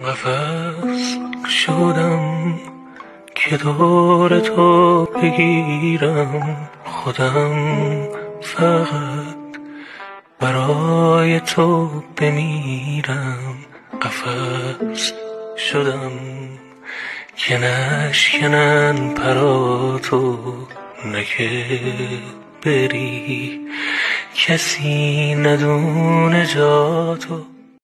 و شدم که دور تو بگیرم. خودم فقط برای تو بمیرم. قفص شدم که نشکنن پراتو نکه بری. کسی ندونه جاتو